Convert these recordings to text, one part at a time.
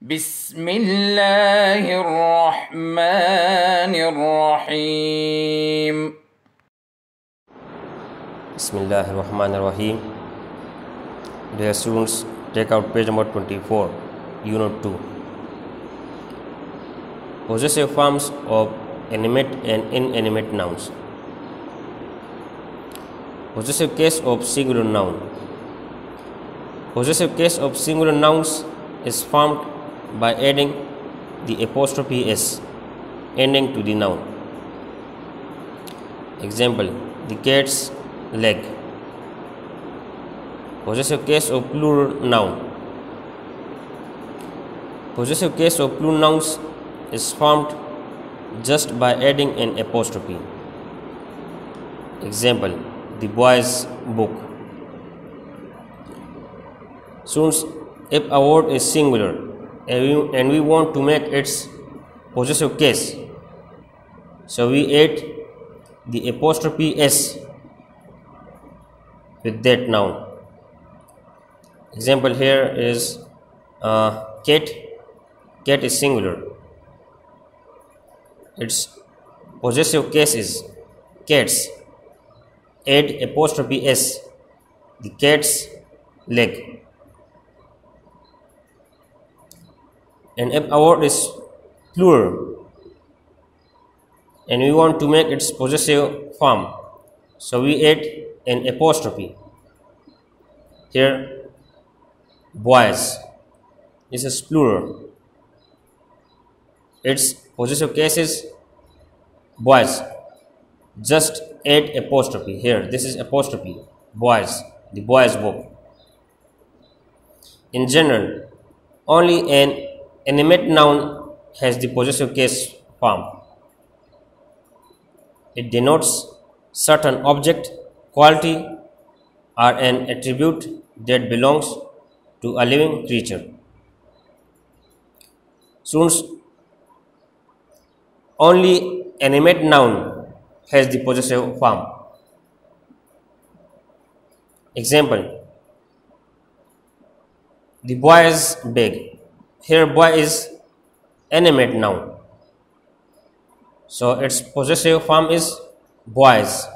بسم الله الرحمن الرحيم Bismillah ar-Rahman ar-Rahim. Dear students, take out page number 24, Unit 2. Possessive forms of animate and inanimate nouns. Possessive case of singular noun. Possessive case of singular nouns is formed by adding the apostrophe s ending to the noun. Example The cat's leg. Possessive case of plural noun. Possessive case of plural nouns is formed just by adding an apostrophe. Example The boy's book. Since if a word is singular and we, want to make its possessive case, so we add the apostrophe s with that noun. Example here is uh, cat. Cat is singular. Its possessive case is cats. Add apostrophe s. The cat's leg. And if a word is plural and we want to make its possessive form, so we add an apostrophe. Here, boys. This is plural. Its possessive case is boys. Just add apostrophe. Here, this is apostrophe. Boys. The boys' book. In general, only an animate noun has the possessive case form. It denotes certain object, quality, or an attribute that belongs to a living creature. Since only animate noun has the possessive form. Example The boy is big. Here, boy is animate noun. So its possessive form is boys.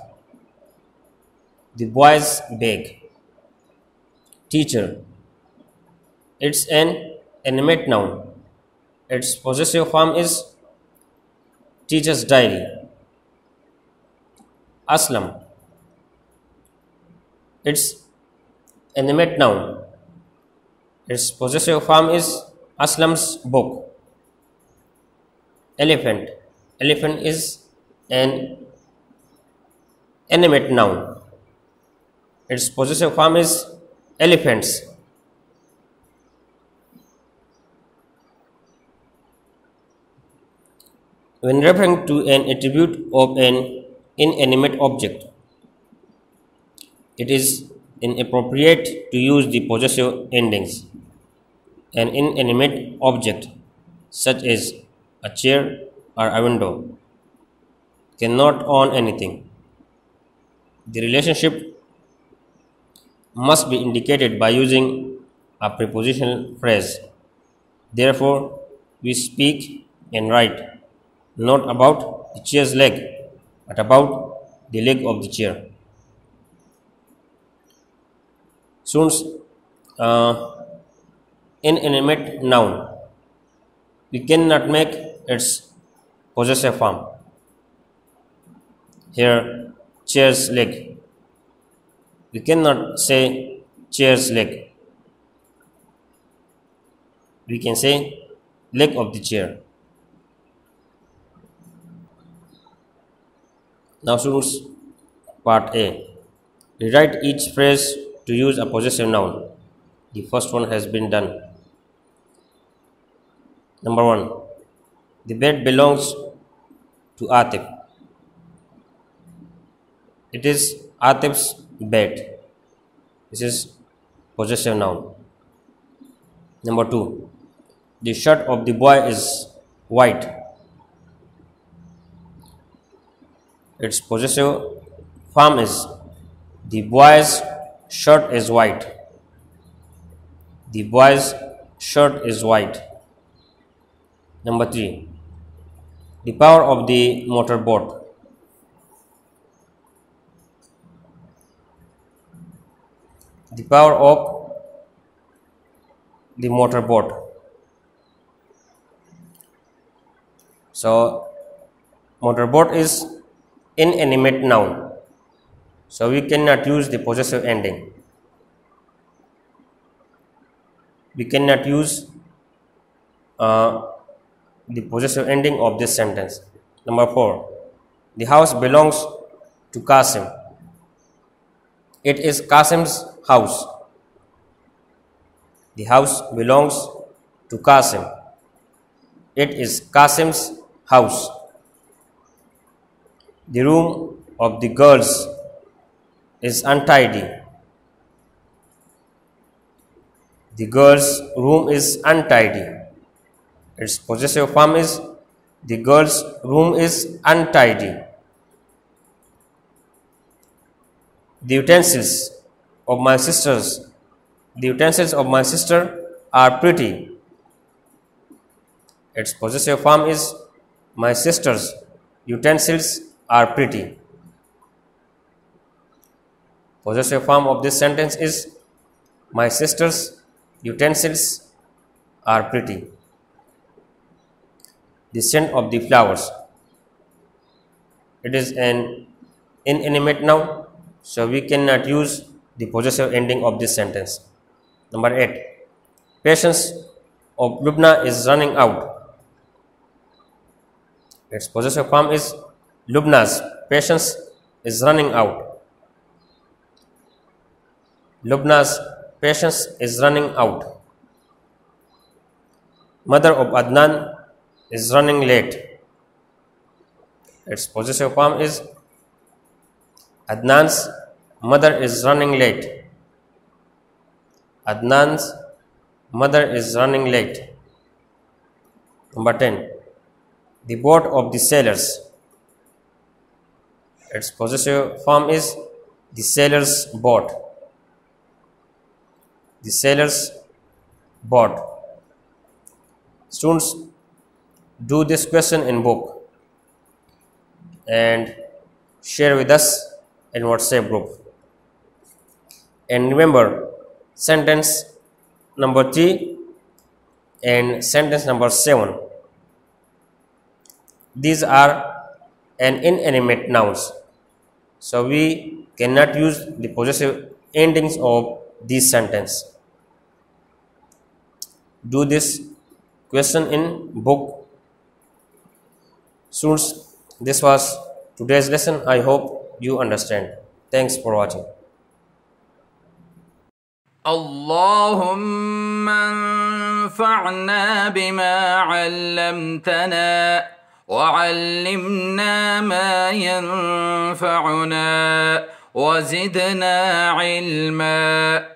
The boys beg. Teacher. It's an animate noun. Its possessive form is teacher's diary. Aslam. It's animate noun. Its possessive form is Aslam's book. Elephant. Elephant is an animate noun. Its possessive form is elephants. When referring to an attribute of an inanimate object, it is inappropriate to use the possessive endings. An inanimate object, such as a chair or a window, cannot own anything. The relationship must be indicated by using a prepositional phrase. Therefore, we speak and write not about the chair's leg, but about the leg of the chair. Since uh, inanimate noun, we cannot make its possessive form. Here, chair's leg. We cannot say chair's leg. We can say leg of the chair. Now, students, part A. Rewrite each phrase to use a possessive noun. The first one has been done. Number one. The bed belongs to Atif. It is Atif's bed. This is possessive noun. Number two. The shirt of the boy is white. Its possessive form is the boy's shirt is white. The boy's shirt is white. Number 3. The power of the motor boat. The power of the motor boat. So, motor boat is inanimate noun. So, we cannot use the possessive ending. We cannot use uh, the possessive ending of this sentence. Number 4. The house belongs to Qasim. It is Qasim's house. The house belongs to Qasim. It is Qasim's house. The room of the girls is untidy. The girl's room is untidy. Its possessive form is the girl's room is untidy. The utensils of my sisters, the utensils of my sister are pretty. Its possessive form is my sister's utensils are pretty. Possessive form of this sentence is my sister's utensils are pretty. The scent of the flowers. It is an inanimate noun, so we cannot use the possessive ending of this sentence. Number 8. Patience of Lubna is running out. Its possessive form is Lubna's patience is running out. Lubna's patience is running out. Mother of Adnan is running late. Its possessive form is Adnan's mother is running late. Adnan's mother is running late. Number 10. The boat of the sailors. Its possessive form is the sailor's boat. The sailor's boat. Students, do this question in book and share with us in WhatsApp group. And remember, sentence number 3 and sentence number 7 these are an inanimate nouns. So we cannot use the possessive endings of this sentence. Do this question in book students this was today's lesson i hope you understand thanks for watching اللهم انفعنا بما علمتنا وعلمنا ما ينفعنا وزدنا علما